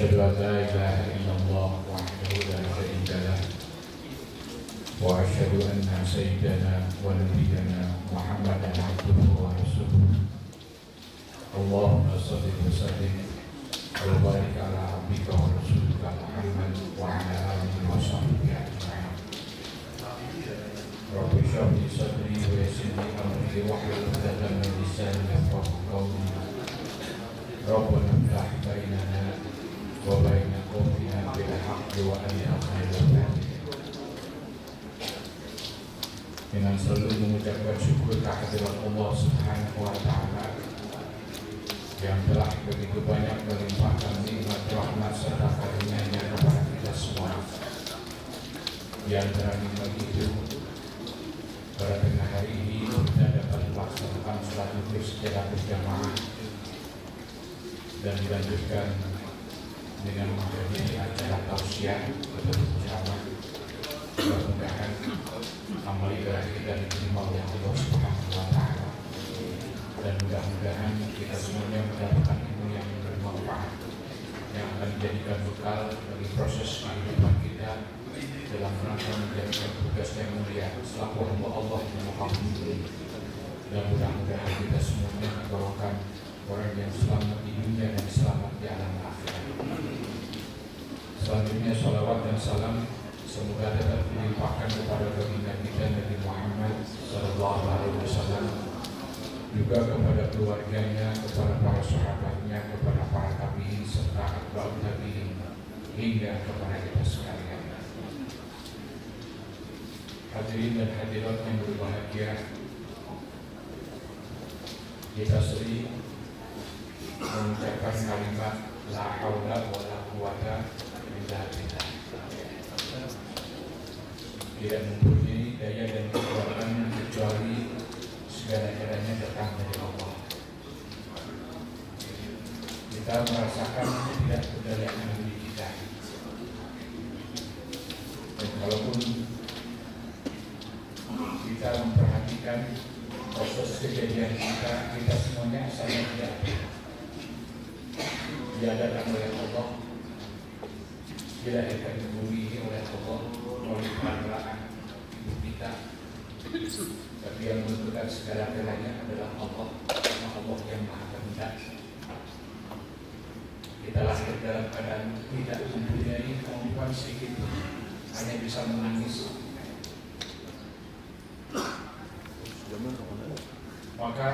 أشهد أن لا إله إلا الله وحده لا شريك له وأشهد أن سيدنا ونبينا محمدا عبده ورسوله. اللهم صل وسلم وبارك على عبدك ورسولك محمد وعلى آله وصحبه أجمعين. رب اشرح لي صدري ويسر لي أمري واحلل عقدة من لساني يفقهوا قولي. ربنا افتح بيننا وبين قومنا بالحق وأنت خير الراحمين dengan selalu mengucapkan syukur kehadiran Allah Subhanahu wa taala yang telah begitu banyak melimpahkan nikmat rahmat serta karunia-Nya kepada kita semua. Di antara nikmat itu pada tengah hari ini kita dapat melaksanakan sholat zuhur secara berjamaah dan dilanjutkan dengan menghadiri acara tausiah atau bersama mudah-mudahan amal ibadah kita diterima oleh Allah Subhanahu wa taala dan mudah-mudahan kita semuanya mendapatkan ilmu yang bermanfaat yang akan dijadikan bekal bagi proses kehidupan kita dalam rangka menjalankan tugas yang mulia. Selaku hamba Allah yang Maha dan mudah-mudahan kita semuanya membawakan orang yang selamat di dunia dan selamat di alam akhirat. Selanjutnya salawat dan salam semoga dapat dilimpahkan kepada baginda kita Nabi Muhammad Sallallahu Alaihi Wasallam juga kepada keluarganya, kepada para sahabatnya, kepada para tabiin serta atba'ut tabiin hingga kepada kita sekalian. Hadirin dan hadirat yang berbahagia, kita sering mengucapkan kalimat la haula wa la quwata illa billah tidak mempunyai daya dan kekuatan kecuali segala-galanya datang dari Allah. Kita merasakan tidak berdaya kita. Tapi yang menentukan segala-galanya adalah Allah. Allah yang maha kehendak kita lahir dalam keadaan tidak mempunyai kemampuan sedikit hanya bisa menangis. Maka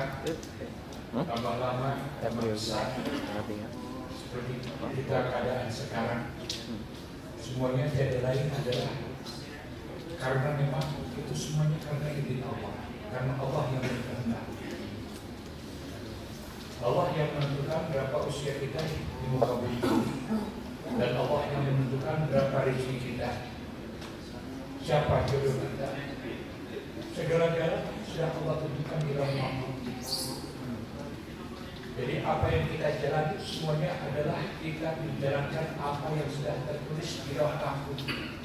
tambah lama tambah besar. Seperti kita keadaan sekarang. Semuanya tiada lain adalah karena memang itu semuanya karena izin Allah. Karena Allah yang berkehendak. Allah yang menentukan berapa usia kita di muka bumi. Dan Allah yang menentukan berapa rezeki kita. Siapa jodoh kita. Segala-galanya sudah Allah tentukan di dalam Allah jadi apa yang kita jalani semuanya adalah kita menjalankan apa yang sudah tertulis di dalam Al-Quran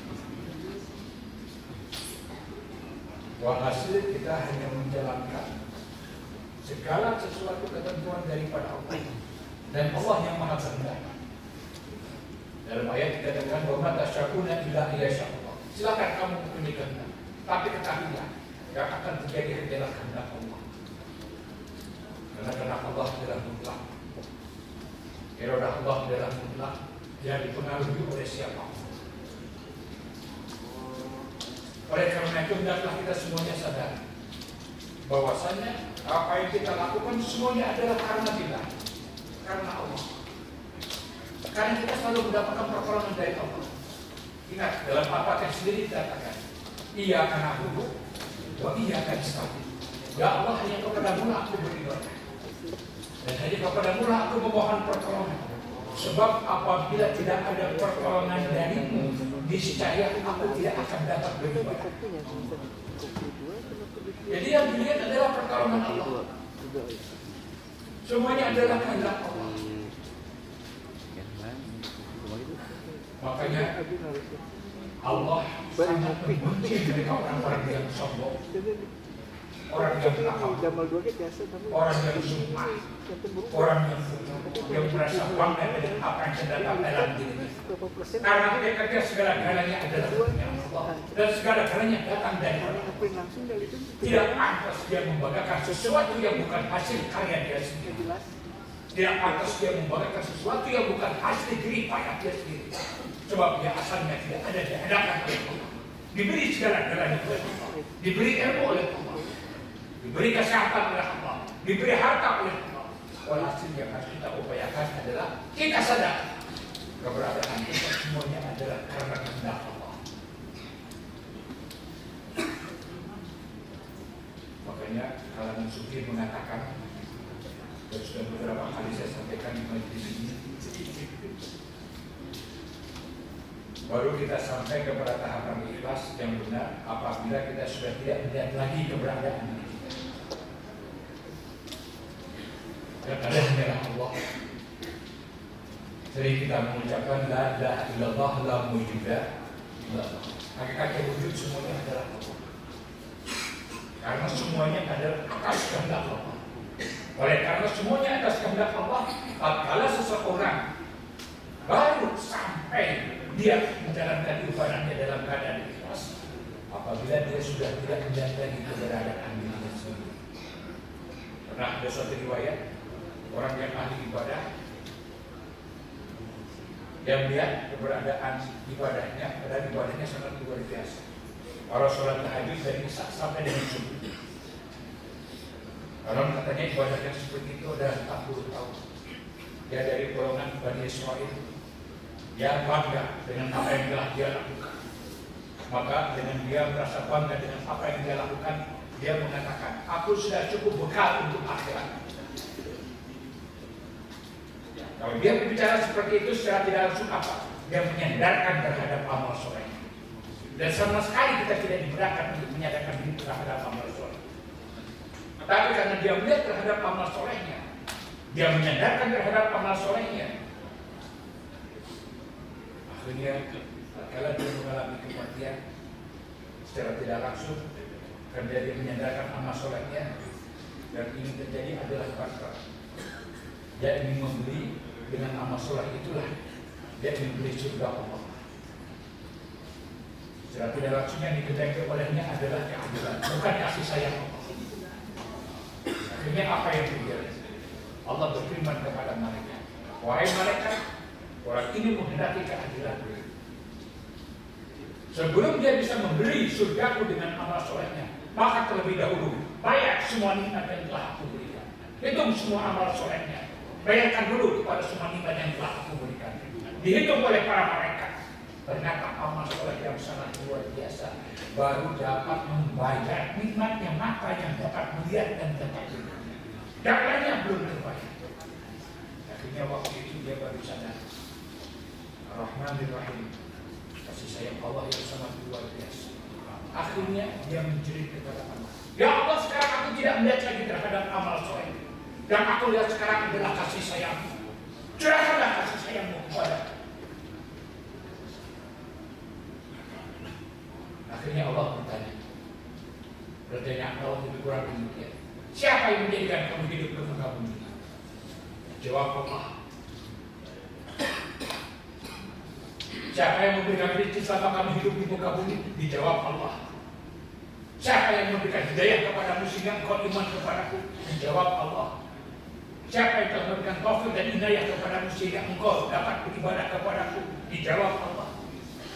Walhasil kita hanya menjalankan segala sesuatu ketentuan daripada Allah dan Allah yang maha kehendak. Dalam ayat dikatakan bahwa tasyakuna ila Allah. Silakan kamu mempunyai tapi ketahuilah yang akan terjadi adalah kehendak Allah. Karena kehendak Allah adalah mutlak. Iradah Allah adalah mutlak yang dipengaruhi oleh siapa? Oleh karena itu hendaklah kita semuanya sadar bahwasanya apa yang kita lakukan semuanya adalah karena kita, karena Allah. Karena kita selalu mendapatkan pertolongan dari Allah. Ingat dalam apa yang sendiri dikatakan, iya karena aku, wa iya akan sekali. Ya Allah hanya kepada mula aku beribadah. Dan hanya kepada mula aku memohon pertolongan. Sebab apabila tidak ada pertolongan darimu, niscaya aku tidak akan dapat beribadah. Jadi yang dilihat adalah pertolongan Allah. Semuanya adalah kehendak Allah. Makanya Allah sangat membenci dari orang-orang yang sombong. Orang yang tapi orang yang sumpah, orang yang yang merasa bangga dengan apa yang terdapat dalam dirinya. Karena mereka segala-galanya adalah punya Allah dan segala-galanya datang dari Allah. Tidak pantas dia membanggakan sesuatu yang bukan hasil karya dia sendiri. Tidak pantas dia membanggakan sesuatu yang bukan hasil jerih payah dia sendiri. Sebab dia asalnya tidak ada di hadapan Allah. Diberi segala-galanya oleh Allah. Diberi ilmu oleh Allah. Diberi kesehatan oleh Allah. Diberi harta oleh Allah. Walhasil yang harus kita upayakan adalah kita sadar keberadaan kita semuanya adalah karena kehendak Allah. Makanya kalangan sufi mengatakan dan sudah beberapa kali saya sampaikan di majelis ini baru kita sampai kepada tahapan ikhlas yang benar apabila kita sudah tidak melihat lagi keberadaan diri kita dan ada hanyalah Allah. Jadi kita mengucapkan la ilaha illallah la illallah. Hakikatnya wujud semuanya adalah Allah. Karena semuanya adalah atas kehendak Allah. Oleh karena semuanya atas kehendak Allah kalau seseorang baru sampai dia menjalankan ibadahnya dalam keadaan ikhlas apabila dia sudah tidak lagi keberadaan dirinya sendiri pernah ada suatu riwayat orang yang ahli ibadah yang melihat keberadaan ibadahnya dan ibadahnya sangat luar biasa kalau sholat tahajud dari isya sampai dengan subuh Orang katanya ibadahnya seperti itu udah 40 tahun. Dia dari golongan Bani Israel. Dia bangga dengan apa yang telah dia lakukan. Maka dengan dia merasa bangga dengan apa yang dia lakukan, dia mengatakan, aku sudah cukup bekal untuk akhirat. Kalau dia berbicara seperti itu secara tidak langsung apa? Dia menyandarkan terhadap amal soleh. Dan sama sekali kita tidak diberatkan untuk menyadarkan diri terhadap amal soleh. Tapi karena dia melihat terhadap amal solehnya, dia menyandarkan terhadap amal solehnya. Akhirnya, kalau dia mengalami kematian secara tidak langsung, karena dia menyandarkan amal solehnya, dan ini terjadi adalah pasrah. Dia ingin membeli dengan amal soleh itulah dia membeli surga Allah. Secara tidak langsung yang diketahui olehnya adalah keadilan, bukan kasih sayang Allah. Akhirnya apa yang terjadi? Allah berfirman kepada mereka, wahai malaikat, orang ini menghendaki keadilan. Sebelum dia bisa membeli surgaku dengan amal solehnya, maka terlebih dahulu bayar semua nikmat yang telah aku berikan. Hitung semua amal solehnya. Bayarkan dulu kepada semua nikmat yang telah aku berikan. Dihitung oleh para malaikat. Ternyata amal soleh yang sangat luar biasa baru dapat membayar nikmat yang mata yang dapat melihat dan dapat lihat. Yang belum terbayar. Akhirnya waktu itu dia baru sadar. Rahman Rahim. Kasih sayang Allah yang sangat luar biasa. Akhirnya dia menjerit kepada Allah. Ya Allah sekarang aku tidak melihat lagi terhadap amal soleh. Dan aku lihat sekarang adalah kasih sayangmu. Curahkanlah kasih sayangmu kepada Akhirnya Allah bertanya. Pertanyaan Allah lebih kurang demikian. Siapa yang menjadikan kamu hidup ke muka bumi? Jawab Allah. Siapa yang memberikan rezeki selama kamu hidup di muka bumi? Dijawab Allah. Siapa yang memberikan hidayah kepadamu sehingga engkau iman kepadaku? Dijawab Allah. Siapa yang telah memberikan taufik dan hidayah kepadamu sehingga engkau dapat beribadah kepadaku? Dijawab Allah.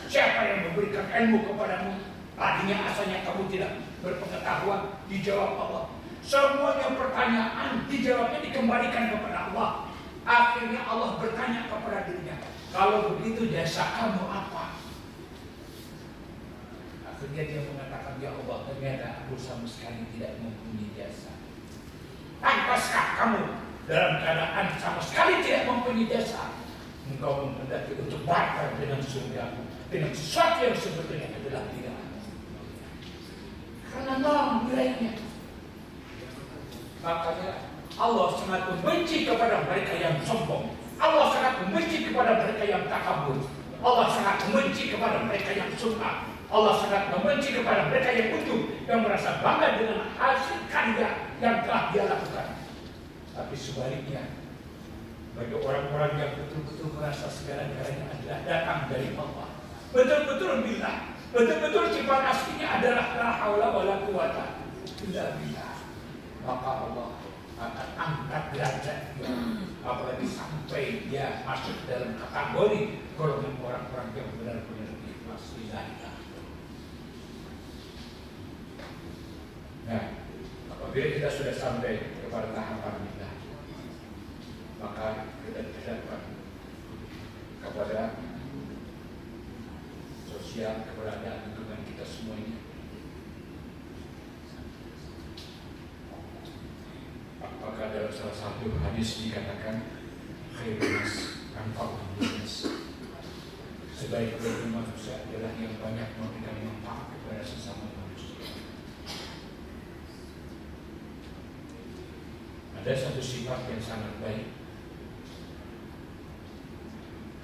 Siapa yang memberikan ilmu kepadamu? Tadinya asalnya kamu tidak berpengetahuan, dijawab Allah. Semuanya pertanyaan dijawabnya dikembalikan kepada Allah. Akhirnya Allah bertanya kepada dirinya, kalau begitu jasa kamu apa? Akhirnya dia mengatakan, ya Allah ternyata aku sama sekali tidak mempunyai jasa. Pantaskah kamu dalam keadaan sama sekali tidak mempunyai jasa? Engkau menghendaki untuk bakar dengan surgamu dengan sesuatu yang sebetulnya adalah tidak karena nol nilainya makanya Allah sangat membenci kepada mereka yang sombong Allah sangat membenci kepada mereka yang takabur Allah sangat membenci kepada mereka yang suka Allah sangat membenci kepada mereka yang ujub yang merasa bangga dengan hasil karya yang telah dia lakukan. Tapi sebaliknya, bagi orang-orang yang betul-betul merasa segala-galanya adalah datang dari Allah. Betul-betul bila, betul-betul sifat aslinya adalah la haula wala quwata illa billah. Maka Allah akan angkat derajat dia. Apalagi sampai dia masuk dalam kategori golongan orang-orang yang benar-benar ikhlas lillahi Nah, apabila kita sudah sampai kepada tahapan kita, maka kita dihadapkan kepada sosial keberadaan lingkungan kita semuanya. Apakah dalam salah satu hadis dikatakan khairunas anfa'unas sebaik-baiknya manusia adalah yang banyak memberikan manfaat kepada sesama manusia. Ada satu sifat yang sangat baik.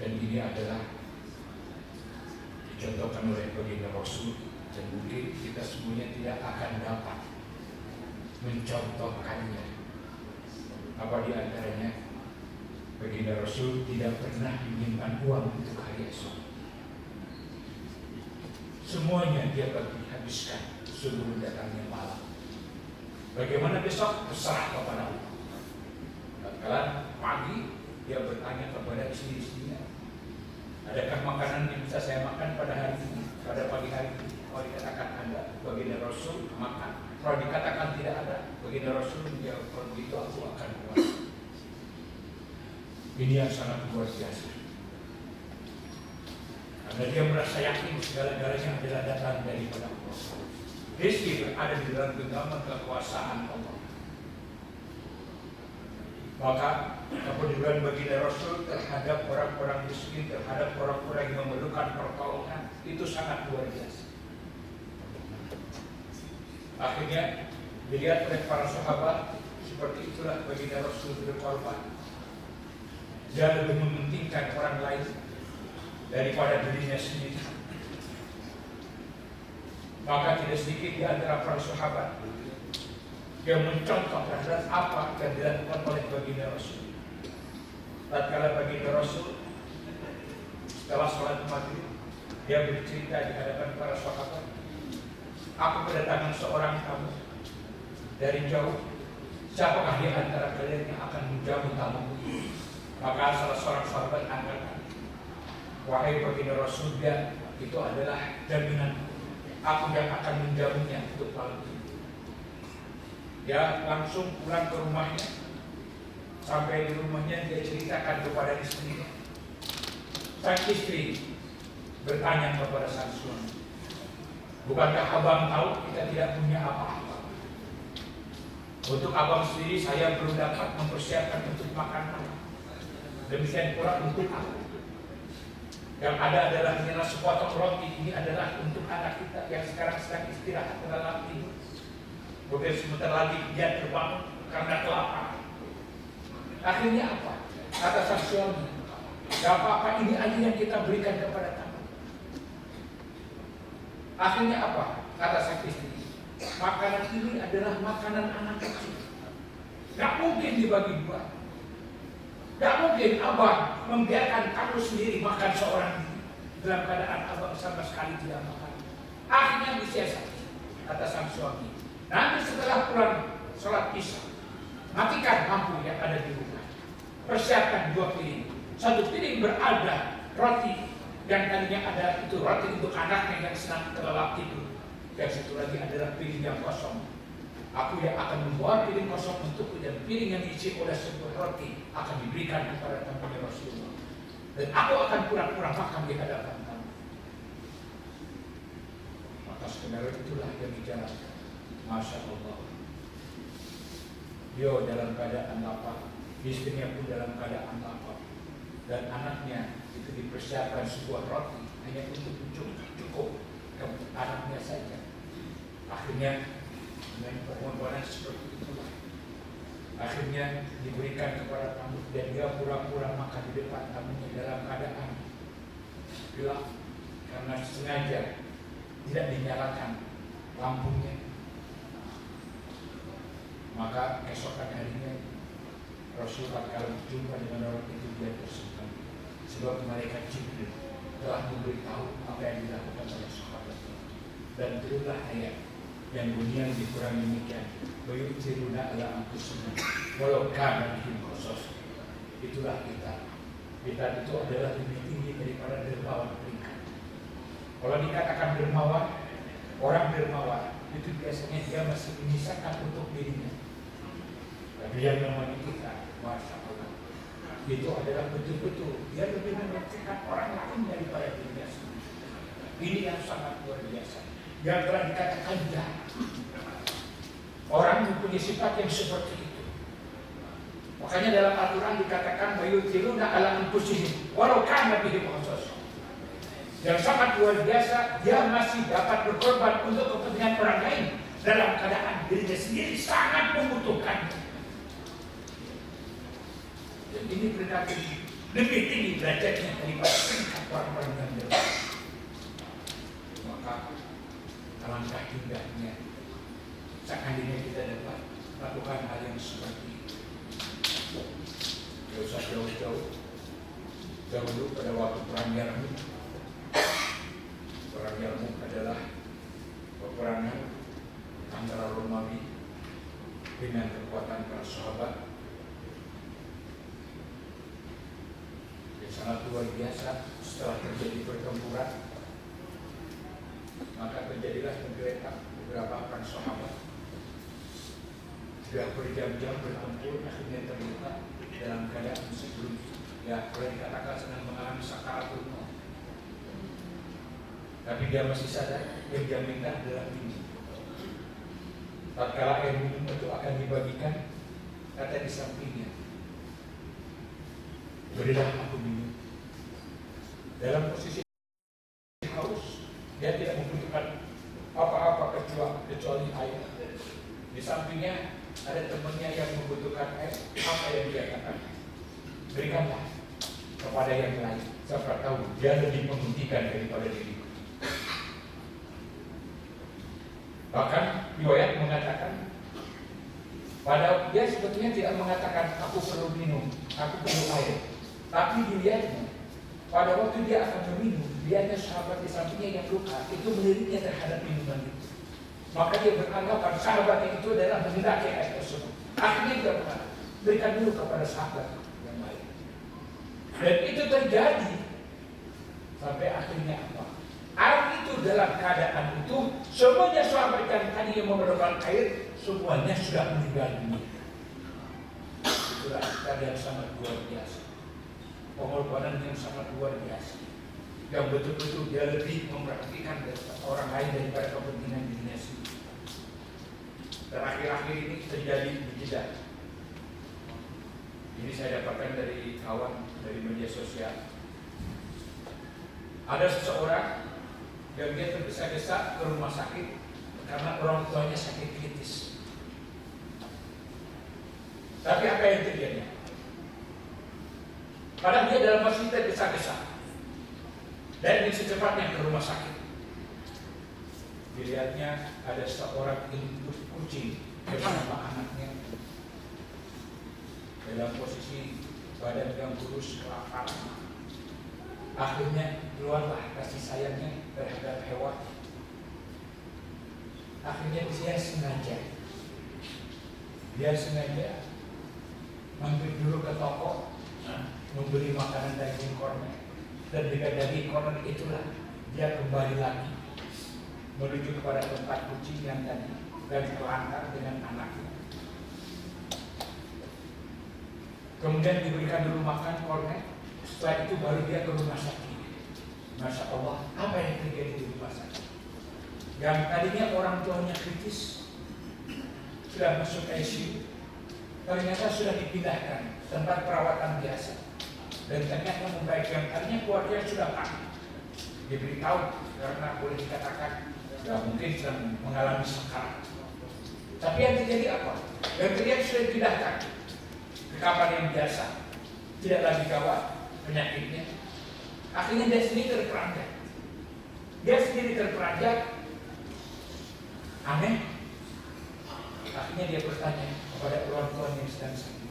Dan ini adalah dicontohkan oleh baginda Rasul dan mungkin kita semuanya tidak akan dapat mencontohkannya apa di antaranya baginda Rasul tidak pernah menyimpan uang untuk hari esok? Semuanya dia bagi habiskan sebelum datangnya malam. Bagaimana besok? Terserah kepada Allah. Kalau pagi dia bertanya kepada istri-istrinya adakah makanan yang bisa saya makan pada hari ini? Pada pagi hari ini. Kalau dikatakan ada. Baginda Rasul makan kalau dikatakan tidak ada baginda Rasul menjawab kalau begitu aku akan puasa ini yang sangat luar biasa. Karena dia merasa yakin segala-galanya adalah datang daripada Allah. Rizki berada di dalam genggaman kekuasaan Allah. Maka kepedulian baginda Rasul terhadap orang-orang miskin, terhadap orang-orang yang memerlukan pertolongan itu sangat luar biasa. Akhirnya dilihat oleh para sahabat seperti itulah baginda Rasul berkorban. Dia lebih mementingkan orang lain daripada dirinya sendiri. Maka tidak sedikit di antara para sahabat yang mencontoh terhadap apa yang dilakukan oleh baginda Rasul. Tatkala baginda Rasul setelah sholat maghrib dia bercerita di hadapan para sahabat, aku kedatangan seorang tamu dari jauh. Siapakah di antara kalian yang akan menjamu tamu? Maka salah seorang sahabat angkat Wahai baginda Rasul dia itu adalah jaminan aku yang akan menjamunya untuk malam ini. Dia langsung pulang ke rumahnya. Sampai di rumahnya dia ceritakan kepada istrinya. Sang istri bertanya kepada sang suami. Bukankah abang tahu kita tidak punya apa-apa? Untuk abang sendiri saya belum dapat mempersiapkan untuk makan malam. Demikian pula untuk aku. Yang ada adalah hanyalah sepotong roti ini adalah untuk anak kita yang sekarang sedang istirahat dalam tidur. Kemudian sebentar lagi dia terbangun karena kelaparan. Akhirnya apa? Kata sang suami, apa-apa ini aja yang kita berikan kepada. Akhirnya apa? Kata sang istri, makanan ini adalah makanan anak kecil. Gak mungkin dibagi dua. Gak mungkin abang membiarkan kamu sendiri makan seorang diri dalam keadaan abang sama sekali tidak makan. Akhirnya disiasat, kata sang suami. Nanti setelah pulang sholat isya, matikan lampu yang ada di rumah. Persiapkan dua piring. Satu piring berada roti yang tadinya ada itu roti untuk anaknya yang sedang terlelap tidur. Dan satu lagi adalah piring yang kosong. Aku yang akan membawa piring kosong untukku dan piring yang diisi oleh sebuah roti akan diberikan kepada tamunya Rasulullah. Dan aku akan pura-pura makan di hadapan kamu. Maka skenario itulah yang dijalankan. Masya Allah. Dia dalam keadaan lapar, istrinya pun dalam keadaan lapar, dan anaknya itu dipersiapkan sebuah roti hanya untuk cukup, cukup anaknya saja. Akhirnya dengan permohonan seperti itulah akhirnya diberikan kepada tamu dan dia pura-pura makan di depan tamunya dalam keadaan gelap karena sengaja tidak dinyalakan lampunya. Maka keesokan harinya Rasulullah kalau berjumpa dengan orang itu dia tersenyum sebab mereka Jibril telah memberitahu apa yang dilakukan oleh sahabat. Dan turunlah ayat yang bunyinya lebih kurang demikian. Bayu tiruna ala anfusina walau kana bihim khusus itulah kita. Kita itu adalah lebih tinggi daripada dermawan peringkat. Kalau dikatakan dermawan orang dermawan itu biasanya dia masih menyisakan untuk dirinya. Tapi yang namanya kita Masya Allah itu adalah betul-betul dia lebih mementingkan orang lain daripada dirinya sendiri. Ini yang sangat luar biasa. Yang telah dikatakan jahat. Orang mempunyai sifat yang seperti itu. Makanya dalam aturan dikatakan bayutiluna ala anfusihim walau kana khusus yang sangat luar biasa dia masih dapat berkorban untuk kepentingan orang lain dalam keadaan dirinya sendiri sangat membutuhkan dan ini berarti lebih tinggi derajatnya daripada tingkat orang-orang yang depan maka alangkah indahnya seandainya kita dapat lakukan hal yang seperti itu. Tidak usah jauh-jauh. Dahulu pada waktu perang Yarmuk perang Yarmuk adalah peperangan antara Romawi dengan kekuatan para sahabat sangat luar biasa setelah terjadi pertempuran. Maka terjadilah penggeletak beberapa orang sahabat. Sudah berjam-jam bertempur akhirnya terluka dalam keadaan sebelum ya boleh dikatakan sedang mengalami sakaratul maut. Tapi dia masih sadar yang dia minta adalah minum tatkala air minum itu akan dibagikan kata di sampingnya berilah aku minum dalam posisi haus dia tidak membutuhkan apa-apa kecuali, kecuali air. Di sampingnya ada temannya yang membutuhkan air apa yang dia katakan? Berikanlah kepada yang lain. Siapa tahu dia lebih mementingkan daripada diriku bahkan riwayat mengatakan pada dia sebetulnya tidak mengatakan aku perlu minum aku perlu air tapi dilihatnya pada waktu dia akan meminum lihatnya sahabat di sampingnya yang luka. Itu meliriknya terhadap minuman itu. Maka dia beranggapan sahabatnya itu adalah menghendaki air tersebut. Akhirnya dia berkata berikan dulu kepada sahabat yang lain. Dan itu terjadi sampai akhirnya apa? Air itu dalam keadaan itu semuanya sahabat yang tadi yang memerlukan air semuanya sudah meninggal dunia. Itulah yang sangat luar biasa. Pengorbanan yang sangat luar biasa. Yang betul-betul dia lebih memperhatikan orang lain daripada kepentingan dirinya sendiri. Dan akhir-akhir ini terjadi di Jeddah. Ini saya dapatkan dari kawan dari media sosial. Ada seseorang dan dia tergesa-gesa ke rumah sakit karena orang tuanya sakit kritis. Tapi apa yang terjadi? Padahal dia dalam posisi tergesa-gesa. Dan ingin secepatnya ke rumah sakit. Dilihatnya ada seorang induk kucing bersama anaknya. Dalam posisi badan yang kurus kelaparan akhirnya keluarlah kasih sayangnya terhadap hewan. Akhirnya dia sengaja. Dia sengaja mampir dulu ke toko membeli makanan kornet dan dengan daging kornet itulah dia kembali lagi menuju kepada tempat kucing yang tadi dan terlantar dengan anaknya kemudian diberikan dulu makan kornet setelah itu baru dia ke rumah sakit. Masya Allah, apa yang terjadi di rumah sakit? Yang tadinya orang tuanya kritis, sudah masuk ICU, ternyata sudah dipindahkan tempat perawatan biasa. Dan ternyata membaik yang tadinya keluarga sudah panik. Diberitahu karena boleh dikatakan ya mungkin sedang mengalami sekarat. Tapi yang terjadi apa? Yang terjadi sudah dipindahkan ke kamar yang biasa, tidak lagi gawat, penyakitnya. Akhirnya dia sendiri terperanjat. Dia sendiri terperanjat Aneh. Akhirnya dia bertanya kepada orang tua yang sedang sakit.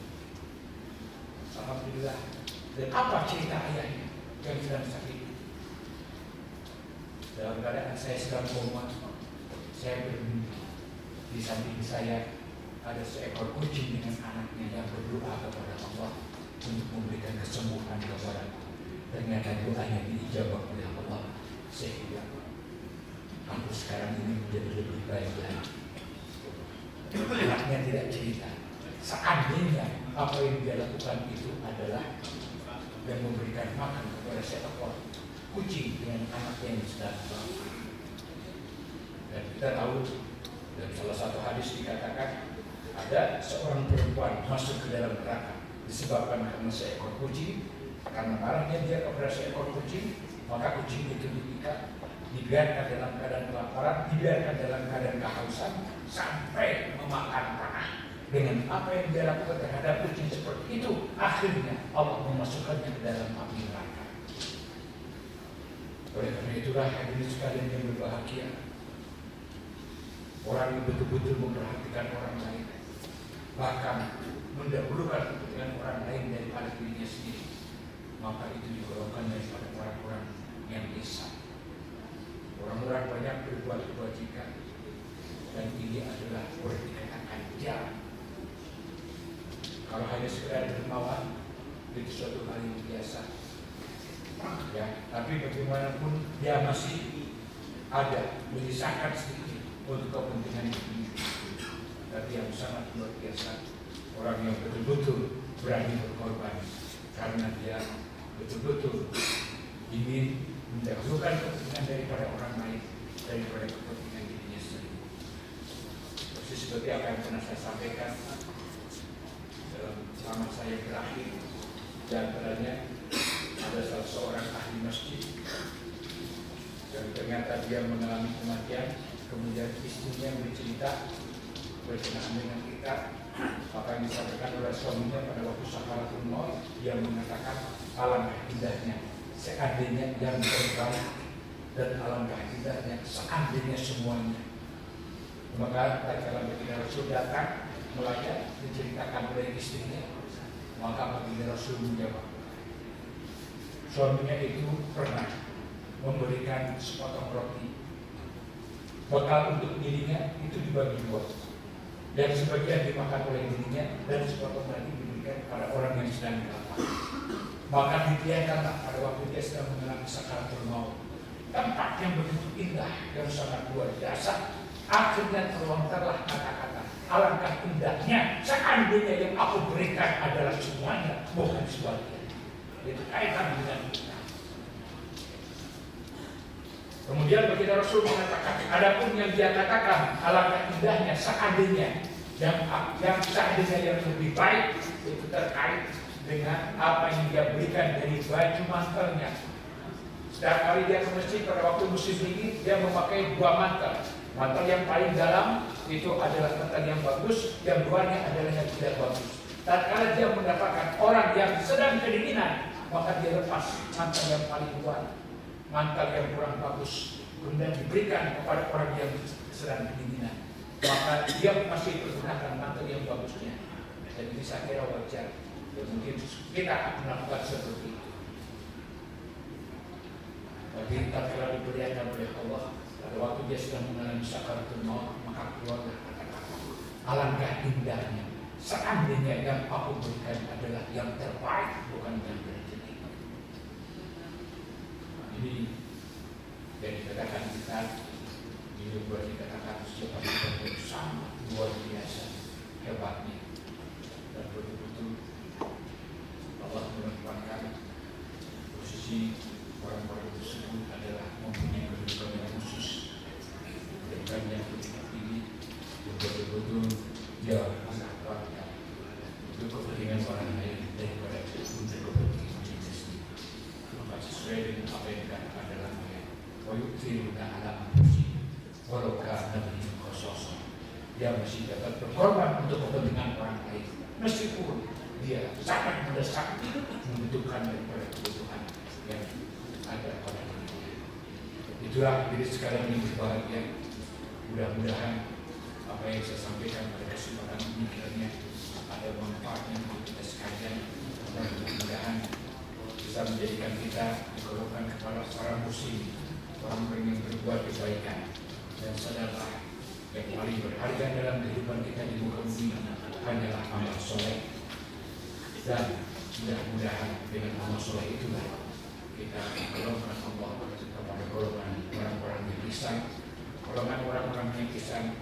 Alhamdulillah. Dan apa cerita ayahnya yang sedang sakit? Dalam keadaan saya sedang koma, saya bermimpi. Di samping saya ada seekor kucing dengan anaknya yang berdoa kepada Allah untuk memberikan kesembuhan kepada ternyata doanya diijabah oleh Allah sehingga aku sekarang ini menjadi lebih baik lagi. Anaknya tidak cerita. Seandainya apa yang dia lakukan itu adalah dan memberikan makan kepada seekor kucing dengan anaknya yang sedang dan kita tahu dari salah satu hadis dikatakan ada seorang perempuan masuk ke dalam neraka disebabkan karena seekor kucing. Karena marahnya dia kepada seekor kucing maka kucing itu diikat dibiarkan dalam keadaan kelaparan dibiarkan dalam keadaan kehausan sampai memakan tanah dengan apa yang dia lakukan terhadap kucing seperti itu akhirnya Allah memasukkannya ke dalam api neraka. Oleh karena itulah hadirin sekalian yang berbahagia orang yang betul-betul memperhatikan orang lain bahkan mendahulukan kepentingan orang lain daripada dirinya sendiri maka itu digolongkan daripada orang-orang yang bisa orang-orang banyak berbuat kebajikan dan ini adalah boleh dikatakan jalan kalau hanya sekedar dermawan itu suatu hal yang biasa ya tapi bagaimanapun dia masih ada menyisakan sedikit untuk kepentingan dunia tapi yang sangat luar biasa orang yang betul-betul berani berkorban karena dia betul-betul ingin mendahulukan kepentingan daripada orang lain daripada kepentingan dirinya sendiri. Persis seperti apa yang pernah saya sampaikan selama saya berakhir di antaranya ada salah seorang ahli masjid. Dan ternyata dia mengalami kematian kemudian istrinya bercerita berkenaan dengan kita. Apa yang disampaikan oleh suaminya pada waktu sakaratul maut dia mengatakan alangkah indahnya seandainya yang terbaik dan alangkah indahnya seandainya semuanya. Maka tatkala baginda Rasul datang melayat diceritakan oleh istrinya maka baginda Rasul menjawab suaminya itu pernah memberikan sepotong roti bekal untuk dirinya itu dibagi dua dan sebagian dimakan oleh dirinya dan sepotong lagi diberikan kepada orang yang sedang kelaparan. Maka dibiarkanlah pada waktu dia sedang mengalami sakaratul maut tempat yang begitu indah yang sangat luar biasa. Akhirnya terlontarlah kata-kata alangkah indahnya seandainya yang aku berikan adalah semuanya bukan sebagian. Itu kaitan dengan kita. Kemudian baginda Rasul mengatakan, adapun yang dia katakan alangkah indahnya seandainya yang yang seandainya yang lebih baik itu terkait dengan apa yang dia berikan dari baju mantelnya. Setiap kali dia ke masjid pada waktu musim dingin dia memakai dua mantel. Mantel yang paling dalam itu adalah mantel yang bagus, yang luarnya adalah yang tidak bagus. Tatkala dia mendapatkan orang yang sedang kedinginan, maka dia lepas mantel yang paling luar mantel yang kurang bagus kemudian diberikan kepada orang yang sedang kedinginan. Maka dia masih menggunakan mantel yang bagusnya. Ini saya kira wajar. Ya, mungkin kita akan melakukan seperti itu. Tapi tatkala diberikan oleh Allah pada waktu dia sedang mengalami sakaratul maut maka keluarlah kata-kata. Alangkah indahnya seandainya yang aku berikan adalah yang terbaik bukan yang terbaik. Ini yang dikatakan kita ini buat dikatakan siapa yang sangat luar biasa hebatnya dan betul-betul Allah menempatkan posisi orang-orang tersebut adalah mempunyai kedudukan yang khusus kedudukan yang begitu tinggi yang betul-betul dia anak warga itu kepentingan orang lain daripada untuk kepentingan sesuai dengan apa yang dikatakan dalam ayat wa yu'thiruna ala anfusihim walau kana bihim khasasah dia masih dapat berkorban untuk kepentingan orang lain meskipun dia sangat mendesak membutuhkan daripada kebutuhan yang ada pada dirinya itulah diri sekalian yang berbahagia Mudah-mudahan apa yang saya sampaikan pada kesempatan ini kiranya ada manfaatnya untuk kita sekalian dan mudah-mudahan bisa menjadikan kita digolongkan kepada para muslim orang yang berbuat kebaikan. Dan sadarlah yang paling berharga dalam kehidupan kita di muka bumi hanyalah amal soleh. Dan mudah-mudahan dengan amal soleh itulah kita golongkan Allah kepada golongan orang-orang yang ihsan. Golongan orang-orang yang ihsan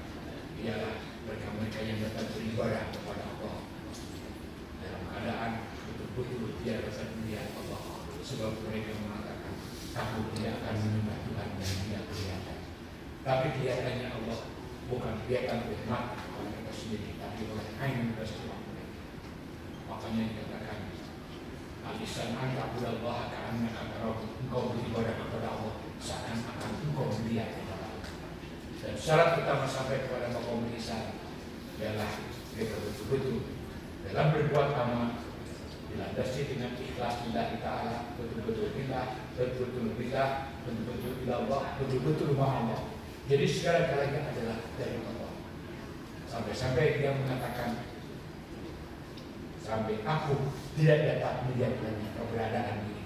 ialah mereka-mereka yang dapat beribadah kepada Allah. Dalam keadaan betul-betul dia dapat melihat Allah sebab mereka mengatakan aku tidak akan menyembah Tuhan yang tidak kelihatan. Tapi kelihatannya Allah. Bukan kelihatan oleh mata mereka sendiri tapi oleh ain peristiwa mereka. Makanya dikatakan Alisan anta Allah karena kata engkau beribadah kepada Allah seakan-akan engkau melihat kepada Allah dan syarat utama sampai kepada makom lisan ialah kita betul-betul dalam berbuat amal dilandasi dengan ikhlas lillahi ta'ala betul-betul kita betul-betul kita betul-betul ila Allah betul-betul rumah Allah jadi segala galanya adalah dari Allah. Sampai-sampai dia mengatakan sampai aku tidak dapat melihat lagi keberadaan ini.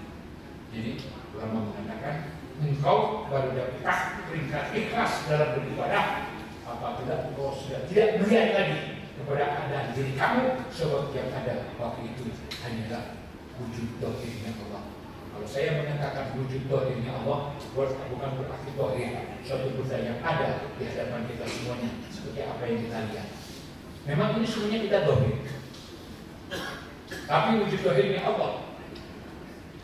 Jadi ulama mengatakan engkau baru dapat peringkat ikhlas dalam beribadah apabila engkau sudah tidak melihat lagi kepada keadaan diri kamu sebab yang ada waktu itu hanyalah wujud dohirnya Allah. Kalau saya menyatakan wujud dohirnya Allah bukan berarti dohir. Suatu benda yang ada di hadapan kita semuanya seperti apa yang kita lihat. Memang ini semuanya kita dohir. Tapi wujud dohirnya Allah.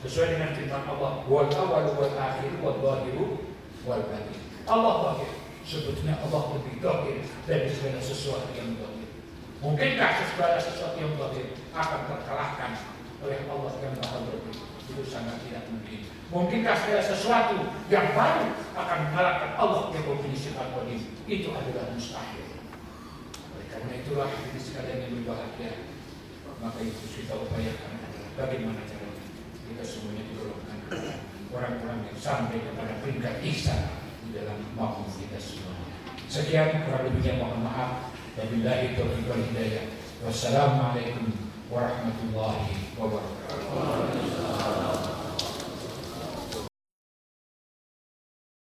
Sesuai dengan firman Allah wal awal wal akhir wal zahiru wal batin. Allah dohir. Sebetulnya Allah lebih dohir dari segala sesuatu yang dohir mungkinkah segala sesuatu yang dohir akan terkalahkan oleh Allah yang maha dohir itu sangat tidak mungkin mungkinkah segala sesuatu yang baru akan mengalahkan Allah yang mempunyai sifat qadim itu adalah mustahil oleh karena itulah ini sekalian yang berbahagia maka itu kita upayakan bagaimana caranya kita semuanya digolongkan orang-orang yang sampai kepada peringkat ihsan di dalam makhluk kita semuanya. Sekian kurang lebihnya mohon maaf. وبالله التوفيق والهداية. والسلام عليكم ورحمة الله وبركاته.